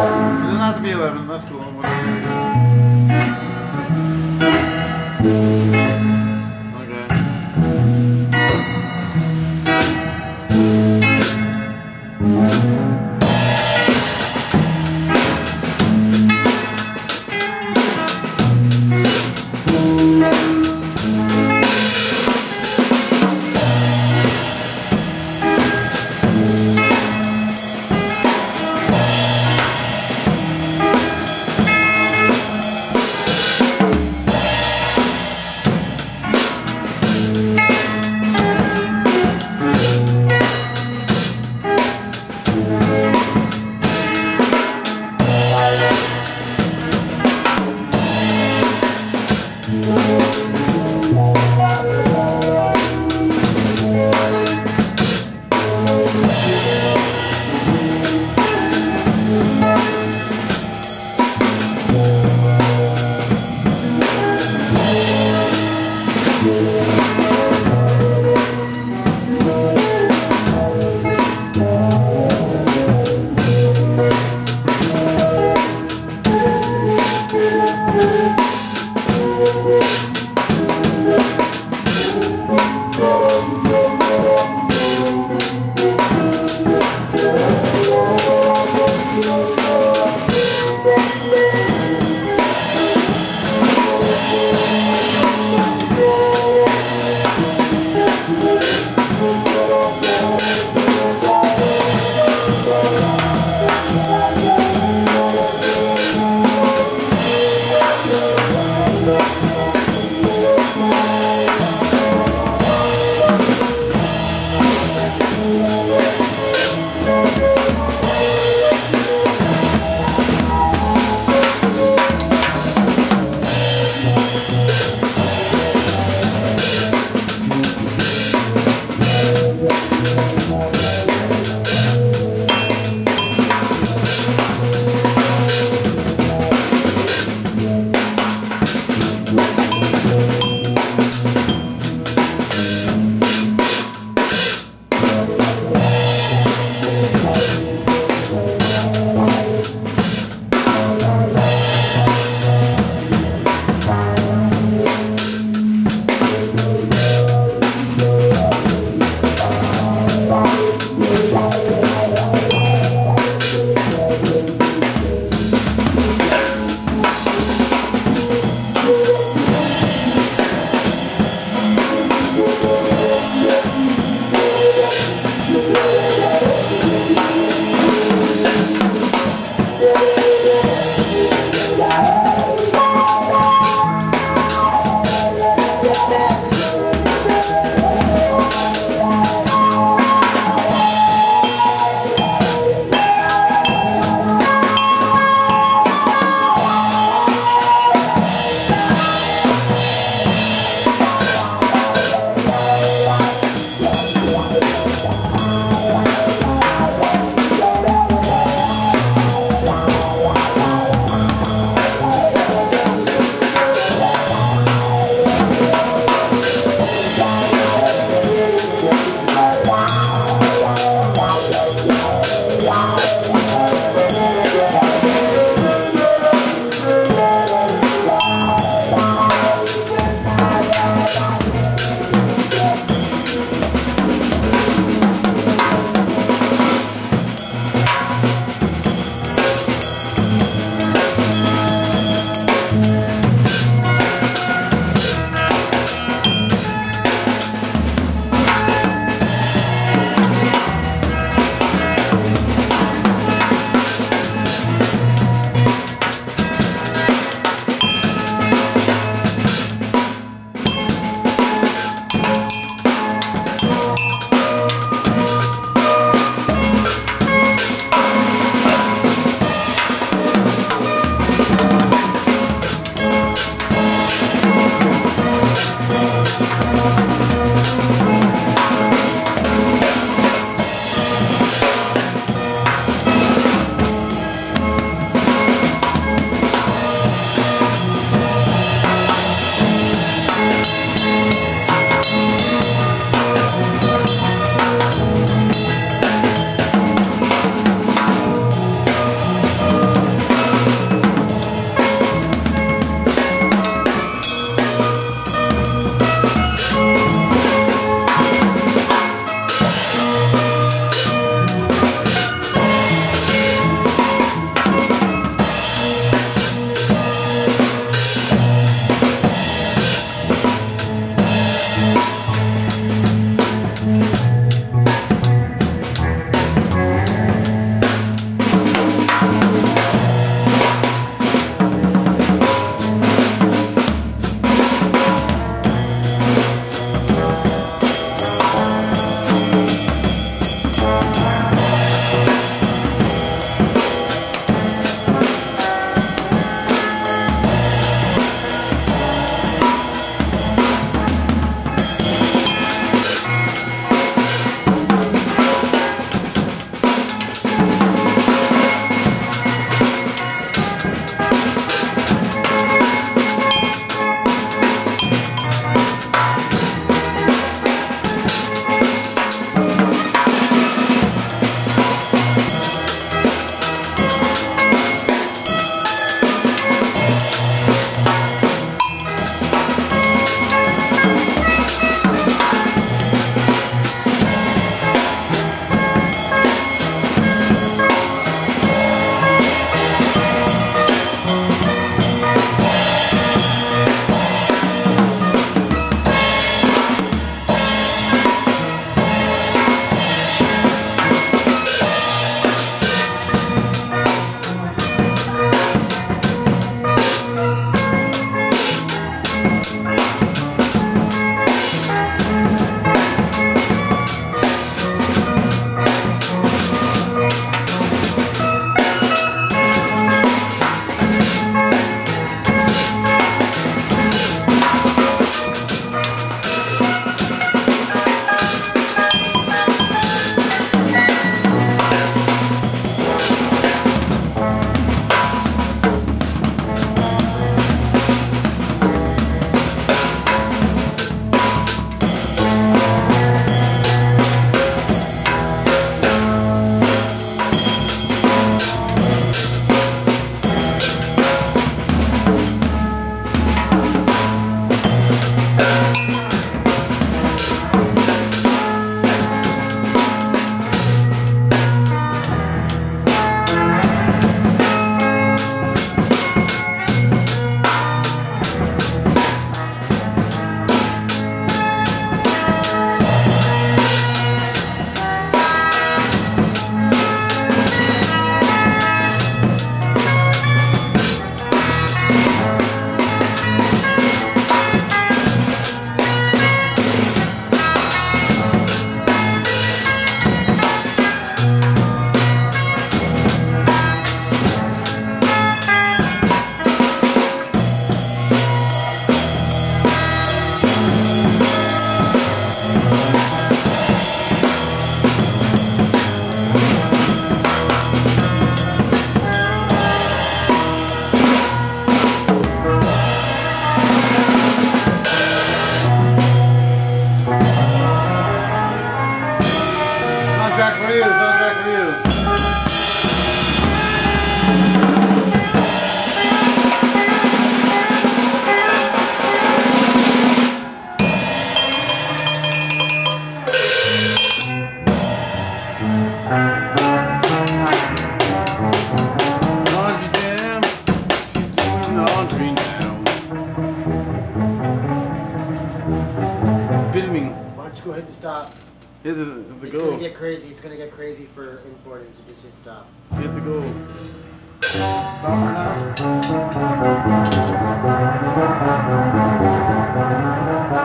doesn't have to be 11, that's cool. Go ahead and stop. Hit the, the it's goal. It's gonna get crazy. It's gonna get crazy for importing to just hit stop. Hit the goal. Stop or not.